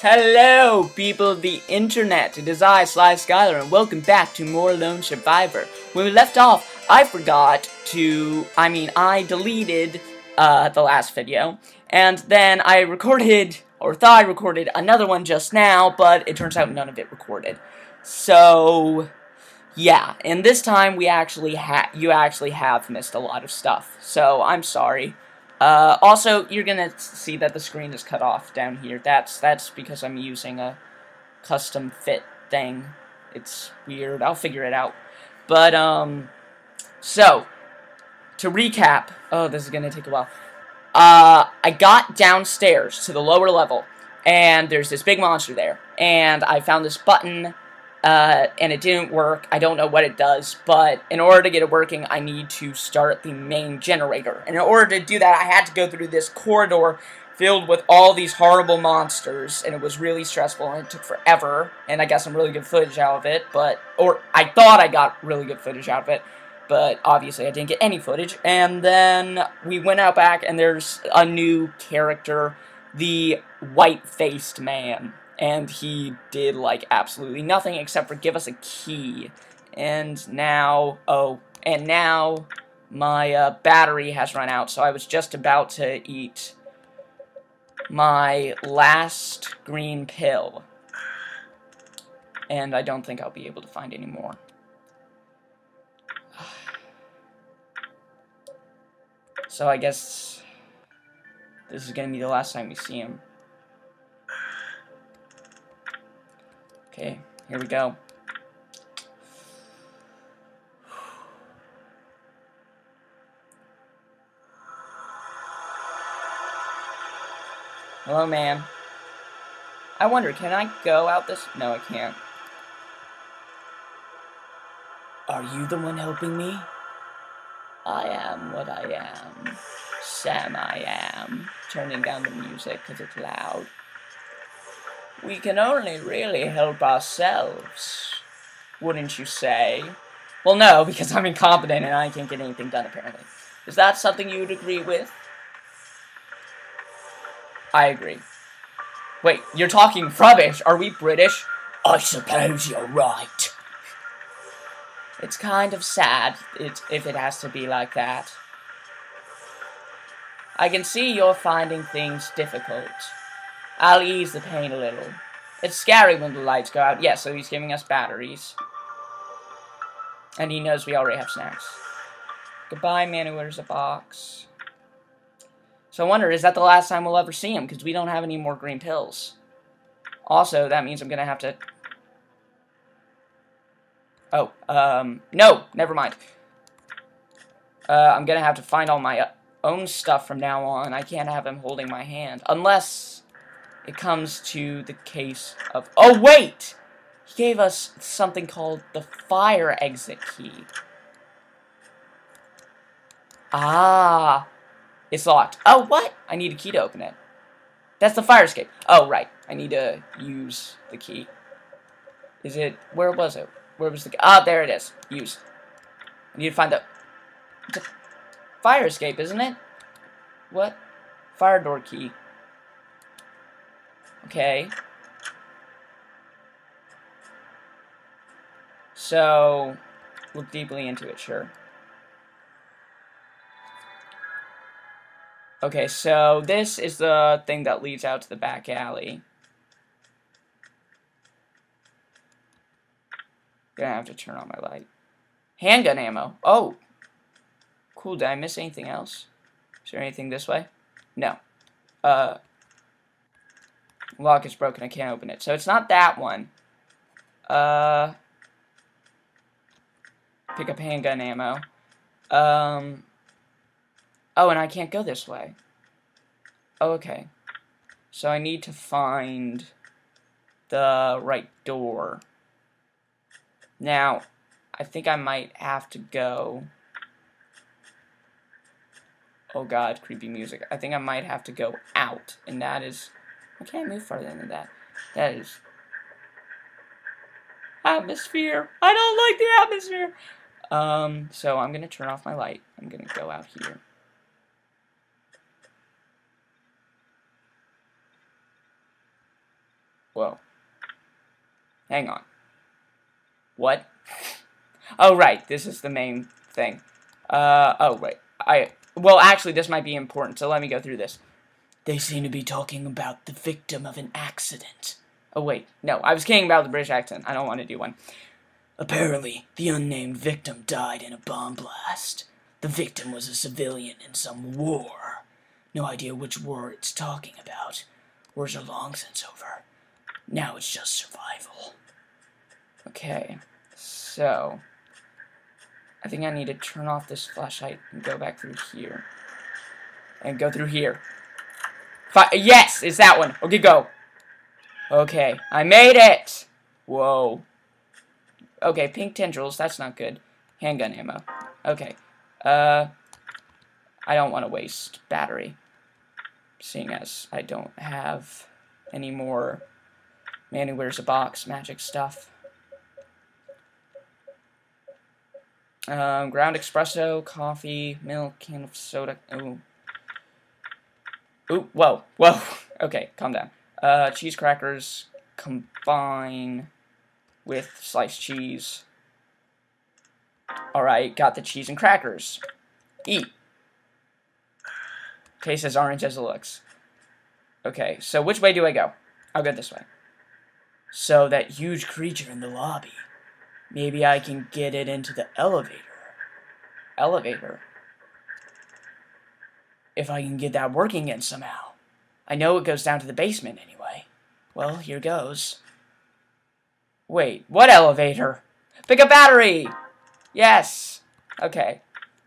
Hello, people of the internet. It is I, Sly Skyler, and welcome back to more Lone Survivor. When we left off, I forgot to, I mean, I deleted uh, the last video, and then I recorded, or thought I recorded another one just now, but it turns out none of it recorded. So, yeah, and this time we actually ha you actually have missed a lot of stuff. So, I'm sorry. Uh, also, you're gonna see that the screen is cut off down here. That's that's because I'm using a custom fit thing. It's weird. I'll figure it out. But um, so to recap. Oh, this is gonna take a while. Uh, I got downstairs to the lower level, and there's this big monster there, and I found this button uh, and it didn't work. I don't know what it does, but in order to get it working, I need to start the main generator. And in order to do that, I had to go through this corridor filled with all these horrible monsters, and it was really stressful, and it took forever, and I got some really good footage out of it, but, or I thought I got really good footage out of it, but obviously I didn't get any footage, and then we went out back, and there's a new character, the white-faced man, and he did like absolutely nothing except for give us a key. And now, oh, and now my uh, battery has run out, so I was just about to eat my last green pill. And I don't think I'll be able to find any more. So I guess this is going to be the last time we see him. Okay, here we go. Hello, man. I wonder, can I go out this? No, I can't. Are you the one helping me? I am what I am. Sam I am. Turning down the music because it's loud we can only really help ourselves. Wouldn't you say? Well, no, because I'm incompetent and I can't get anything done, apparently. Is that something you'd agree with? I agree. Wait, you're talking rubbish. Are we British? I suppose you're right. It's kind of sad it, if it has to be like that. I can see you're finding things difficult. I'll ease the pain a little. It's scary when the lights go out. Yeah, so he's giving us batteries. And he knows we already have snacks. Goodbye, man who wears a box. So I wonder, is that the last time we'll ever see him? Because we don't have any more green pills. Also, that means I'm going to have to... Oh, um, no, never mind. Uh, I'm going to have to find all my own stuff from now on. I can't have him holding my hand. Unless it comes to the case of... Oh, wait! He gave us something called the fire exit key. Ah. It's locked. Oh, what? I need a key to open it. That's the fire escape. Oh, right. I need to use the key. Is it... Where was it? Where was the... Ah, there it is. Use. I need to find the... It's a fire escape, isn't it? What? Fire door key. Okay. So, look deeply into it, sure. Okay, so this is the thing that leads out to the back alley. Gonna have to turn on my light. Handgun ammo. Oh. Cool, did I miss anything else? Is there anything this way? No. Uh, Lock is broken. I can't open it. So it's not that one. Uh, pick up handgun ammo. Um, oh, and I can't go this way. Oh, okay. So I need to find the right door. Now, I think I might have to go... Oh god, creepy music. I think I might have to go out, and that is I can't move farther than that. That is atmosphere. I don't like the atmosphere. Um, so I'm gonna turn off my light. I'm gonna go out here. Whoa. Hang on. What? Oh, right. This is the main thing. Uh, oh, wait. I, well, actually, this might be important, so let me go through this. They seem to be talking about the victim of an accident. Oh, wait. No, I was kidding about the British accent. I don't want to do one. Apparently, the unnamed victim died in a bomb blast. The victim was a civilian in some war. No idea which war it's talking about. Wars are long since over. Now it's just survival. Okay, so I think I need to turn off this flashlight and go back through here. And go through here. Fi yes, it's that one. Okay, go. Okay, I made it! Whoa. Okay, pink tendrils, that's not good. Handgun ammo. Okay. Uh, I don't want to waste battery. Seeing as I don't have any more Man Who Wears a Box magic stuff. Um, ground espresso, coffee, milk, can of soda. Ooh. Ooh, whoa, whoa. Okay, calm down. Uh, cheese crackers combine with sliced cheese. Alright, got the cheese and crackers. Eat. Tastes as orange as it looks. Okay, so which way do I go? I'll go this way. So, that huge creature in the lobby. Maybe I can get it into the elevator. Elevator? If I can get that working again somehow. I know it goes down to the basement anyway. Well, here goes. Wait, what elevator? Pick a battery! Yes! Okay.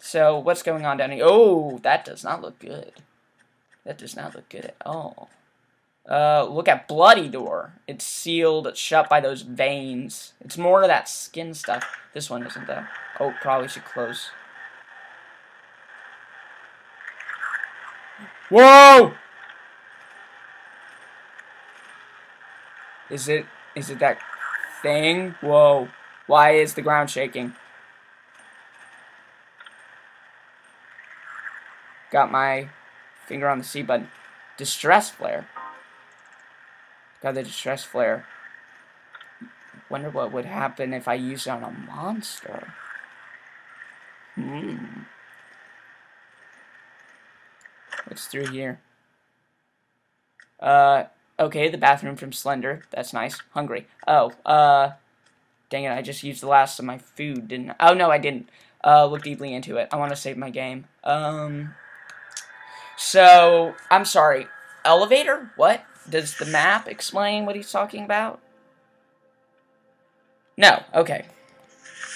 So, what's going on down here? Oh, that does not look good. That does not look good at all. Uh, look at Bloody Door. It's sealed it's shut by those veins. It's more of that skin stuff. This one isn't, though. Oh, probably should close. Whoa! Is it, is it that thing? Whoa. Why is the ground shaking? Got my finger on the C button. Distress flare. Got the distress flare. Wonder what would happen if I used it on a monster. Hmm. What's through here? Uh, okay, the bathroom from Slender. That's nice. Hungry. Oh, uh, dang it, I just used the last of my food, didn't I? Oh, no, I didn't. Uh, look deeply into it. I want to save my game. Um, so, I'm sorry. Elevator? What? Does the map explain what he's talking about? No. Okay.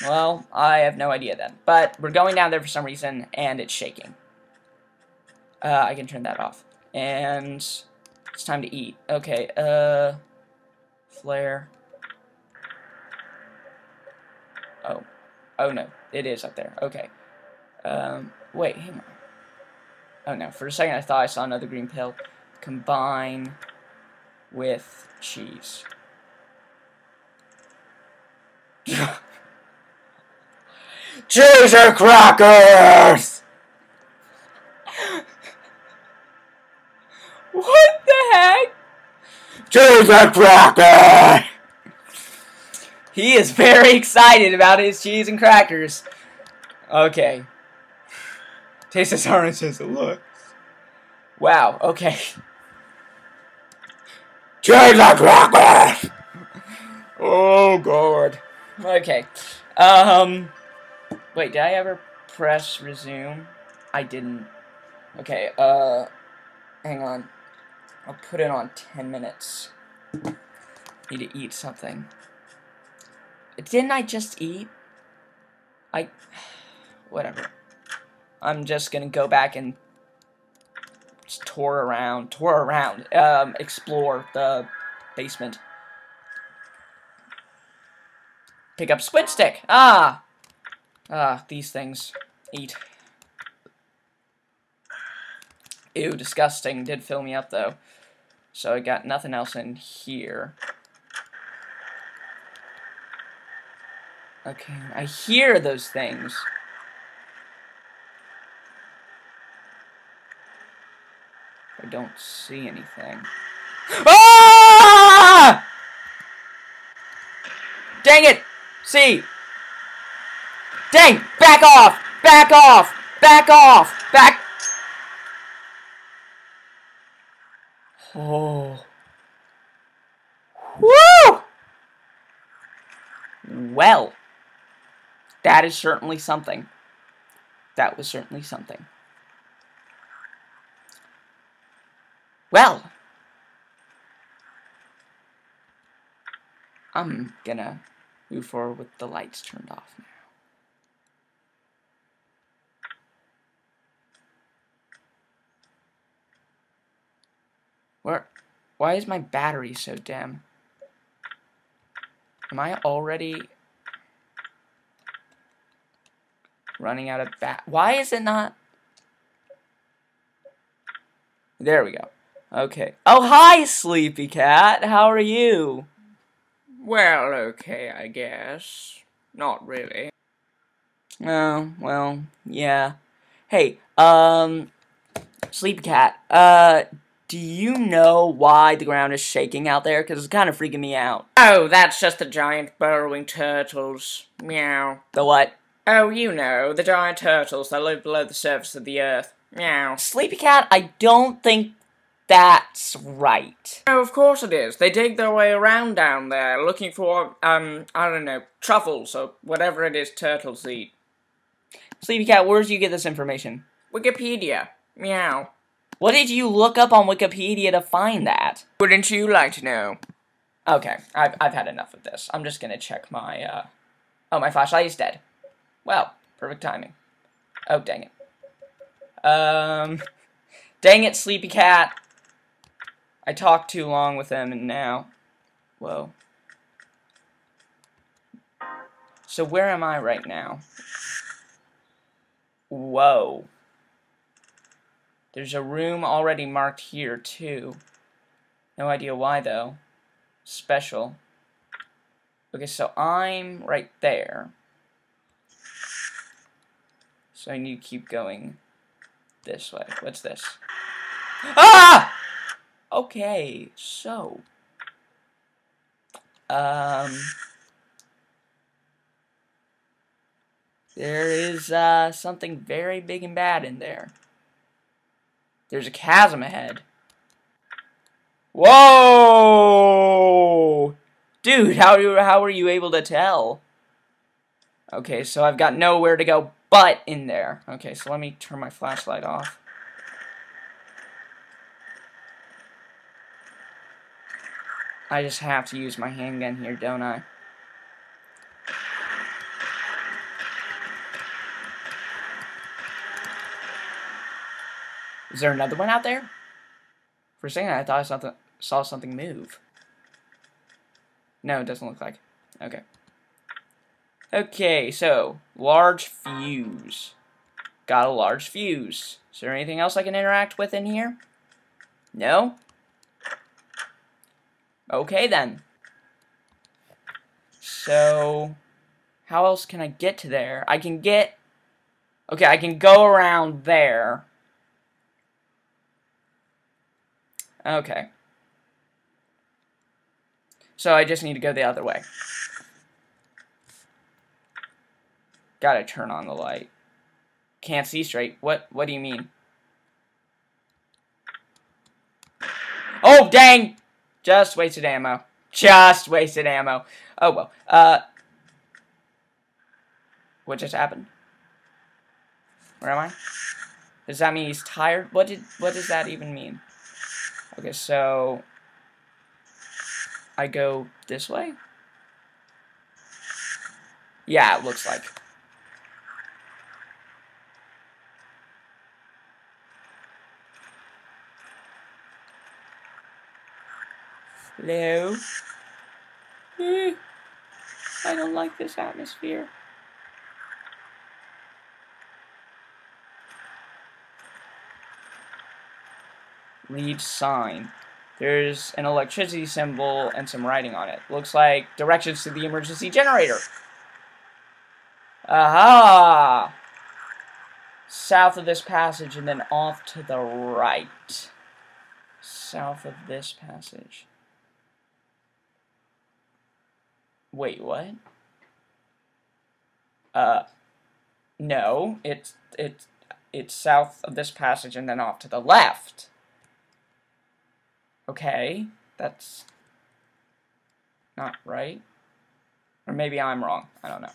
Well, I have no idea then. But we're going down there for some reason, and it's shaking. Uh, I can turn that off. And it's time to eat. Okay, uh... Flare. Oh. Oh, no. It is up there. Okay. Um, wait, hang on. Oh, no. For a second, I thought I saw another green pill. Combine with cheese. cheese and crackers! What the heck? Cheese and crackers! He is very excited about his cheese and crackers. Okay. Tastes as orange as it looks. Wow, okay. Cheese and crackers! Oh, God. Okay. Um, wait, did I ever press resume? I didn't. Okay, uh, hang on. I'll put it on 10 minutes. Need to eat something. Didn't I just eat? I... Whatever. I'm just gonna go back and tour around, tour around, um, explore the basement. Pick up squid stick. Ah! Ah, these things. Eat. Ew, disgusting. Did fill me up, though. So I got nothing else in here. Okay, I hear those things. I don't see anything. Ah! Dang it! See! Dang! Back off! Back off! Back off! Back! Oh. Woo! Well. That is certainly something. That was certainly something. Well. I'm gonna move forward with the lights turned off now. Where, why is my battery so dim? Am I already running out of bat? Why is it not? There we go. Okay. Oh, hi, Sleepy Cat. How are you? Well, okay, I guess. Not really. Oh, well, yeah. Hey, um, Sleepy Cat, uh, do you know why the ground is shaking out there? Because it's kind of freaking me out. Oh, that's just the giant burrowing turtles. Meow. The what? Oh, you know, the giant turtles that live below the surface of the earth. Meow. Sleepy Cat, I don't think that's right. Oh, of course it is. They dig their way around down there, looking for, um, I don't know, truffles or whatever it is turtles eat. Sleepy Cat, where did you get this information? Wikipedia. Meow. What did you look up on Wikipedia to find that? Wouldn't you like to know? Okay, I've, I've had enough of this. I'm just gonna check my, uh... Oh, my flashlight is dead. Well, perfect timing. Oh, dang it. Um... Dang it, Sleepy Cat! I talked too long with him, and now... Whoa. So where am I right now? Whoa. There's a room already marked here, too. No idea why, though. Special. Okay, so I'm right there. So I need to keep going this way. What's this? Ah! Okay, so. Um. There is uh, something very big and bad in there. There's a chasm ahead. Whoa! Dude, how, how were you able to tell? Okay, so I've got nowhere to go but in there. Okay, so let me turn my flashlight off. I just have to use my handgun here, don't I? There another one out there? For a second, I thought I saw, th saw something move. No, it doesn't look like. Okay. Okay, so, large fuse. Got a large fuse. Is there anything else I can interact with in here? No? Okay, then. So, how else can I get to there? I can get... Okay, I can go around there. Okay. So I just need to go the other way. Gotta turn on the light. Can't see straight. What what do you mean? Oh dang! Just wasted ammo. Just wasted ammo. Oh well. Uh What just happened? Where am I? Does that mean he's tired? What did what does that even mean? Okay, so I go this way? Yeah, it looks like. Hello? Eh, I don't like this atmosphere. Read sign. There's an electricity symbol and some writing on it. Looks like directions to the emergency generator. Aha! South of this passage and then off to the right. south of this passage. Wait, what? Uh, no, it's, it's, it's south of this passage and then off to the left. Okay, that's not right. Or maybe I'm wrong. I don't know.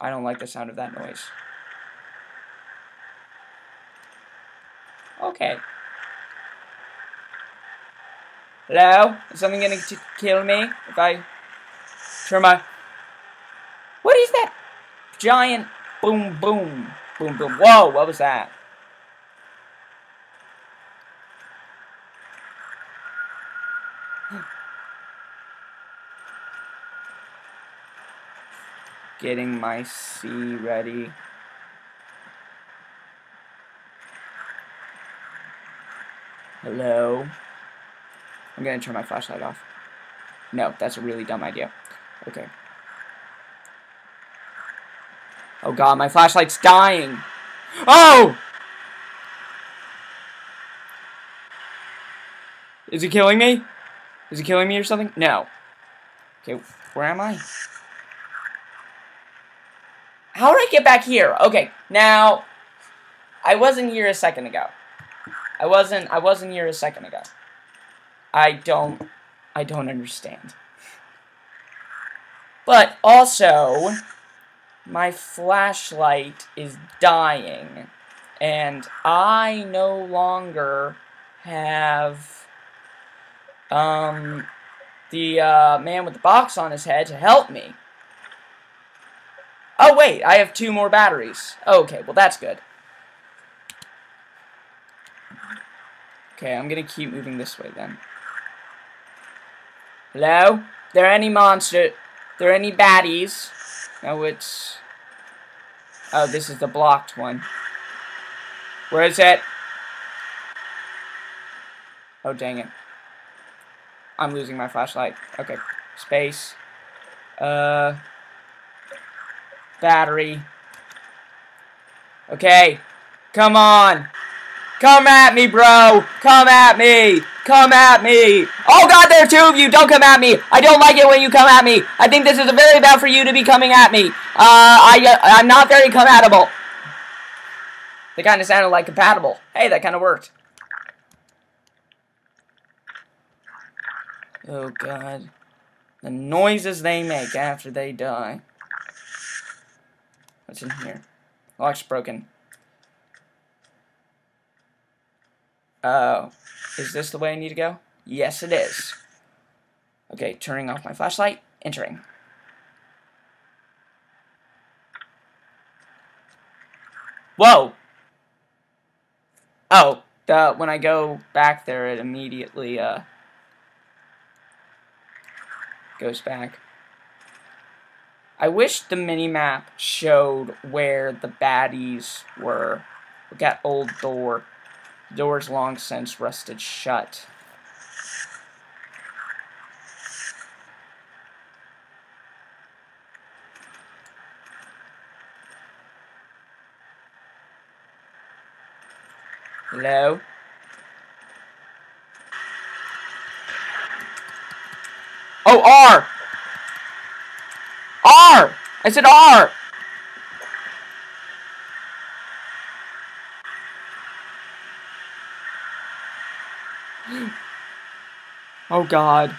I don't like the sound of that noise. Okay. Hello? Is something gonna kill me if I turn my... What is that? Giant boom boom. Boom boom. Whoa, what was that? Getting my C ready. Hello? I'm gonna turn my flashlight off. No, that's a really dumb idea. Okay. Oh god, my flashlight's dying! Oh! Is he killing me? Is he killing me or something? No. Okay, where am I? How did I get back here? Okay, now, I wasn't here a second ago. I wasn't, I wasn't here a second ago. I don't, I don't understand. But also, my flashlight is dying, and I no longer have, um, the, uh, man with the box on his head to help me. Oh, wait, I have two more batteries. Okay, well, that's good. Okay, I'm gonna keep moving this way then. Hello? There any monster? There any baddies? No, it's... Oh, this is the blocked one. Where is it? Oh, dang it. I'm losing my flashlight. Okay, space. Uh... Battery. Okay, come on. Come at me, bro! Come at me! Come at me! Oh god, there are two of you! Don't come at me! I don't like it when you come at me! I think this is very bad for you to be coming at me! Uh, I, uh, I'm not very compatible. They kind of sounded like compatible. Hey, that kind of worked. Oh god. The noises they make after they die. What's in here? Lock's broken. Uh, is this the way I need to go? Yes, it is. Okay, turning off my flashlight, entering. Whoa! Oh, the, when I go back there, it immediately, uh, goes back. I wish the mini-map showed where the baddies were. Look at old door. The door's long since rusted shut. Hello? Oh, R! I said R! Oh god.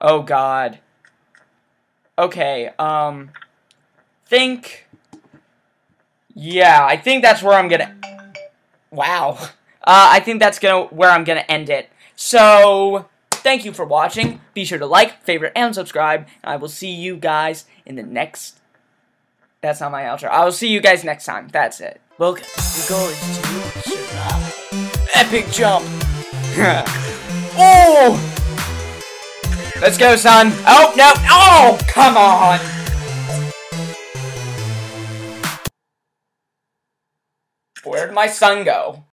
Oh god. Okay, um think Yeah, I think that's where I'm gonna Wow. Uh, I think that's gonna where I'm gonna end it. So thank you for watching. Be sure to like, favorite, and subscribe. And I will see you guys in the next That's not my outro. I will see you guys next time. That's it. Welcome. The goal is to survive. Epic jump. oh! Let's go, son. Oh, no. Oh, come on. Where'd my son go?